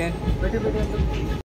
है। बैठे बैठे